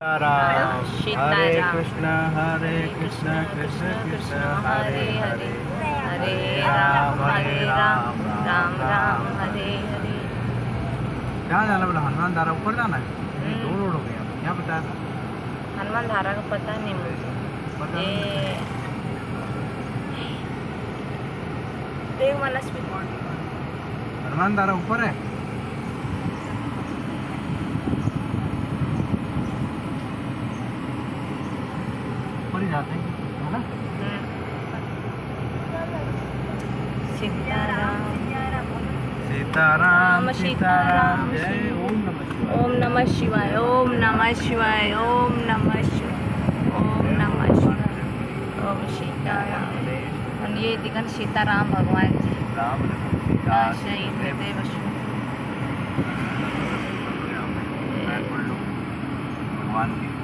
हरे कृष्ण हरे कृष्ण कृष्ण कृष्ण हरे हरे हरे राम हरे राम राम राम हरे हरे कहाँ जाना बोला हनुमान धारा ऊपर जाना है? हम्म। दो रोड हो गया क्या बताया था हनुमान धारा का पता नहीं मुझे। देव मनस्वी हनुमान धारा ऊपर है? ऊपर ही जाते हैं है ना? सीताराम सीताराम ओम नमः शिवाय। ओम नमः शिवाय ओम नमः शिवाय ओम नमः शिवाय ओम सीताराम। और ये दिखन सीताराम भगवान जी। शहीद भगवान की